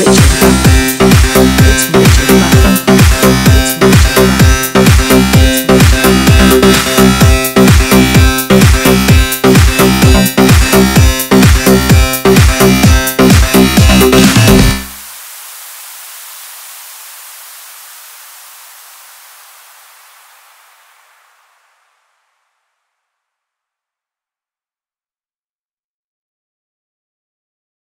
Richard.